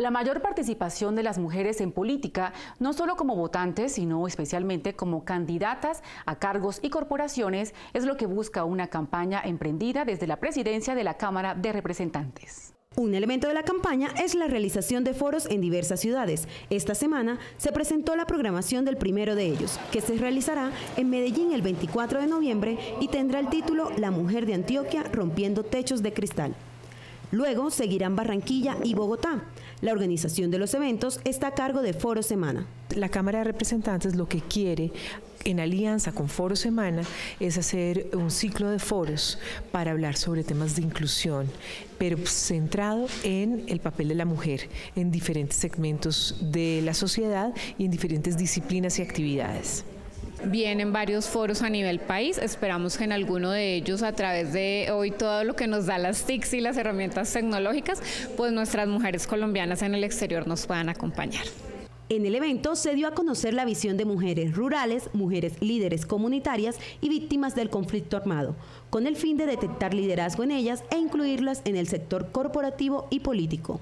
La mayor participación de las mujeres en política, no solo como votantes, sino especialmente como candidatas a cargos y corporaciones, es lo que busca una campaña emprendida desde la presidencia de la Cámara de Representantes. Un elemento de la campaña es la realización de foros en diversas ciudades. Esta semana se presentó la programación del primero de ellos, que se realizará en Medellín el 24 de noviembre y tendrá el título La mujer de Antioquia rompiendo techos de cristal. Luego seguirán Barranquilla y Bogotá. La organización de los eventos está a cargo de Foro Semana. La Cámara de Representantes lo que quiere en alianza con Foro Semana es hacer un ciclo de foros para hablar sobre temas de inclusión, pero centrado en el papel de la mujer en diferentes segmentos de la sociedad y en diferentes disciplinas y actividades. Vienen varios foros a nivel país, esperamos que en alguno de ellos a través de hoy todo lo que nos da las TICs y las herramientas tecnológicas, pues nuestras mujeres colombianas en el exterior nos puedan acompañar. En el evento se dio a conocer la visión de mujeres rurales, mujeres líderes comunitarias y víctimas del conflicto armado, con el fin de detectar liderazgo en ellas e incluirlas en el sector corporativo y político.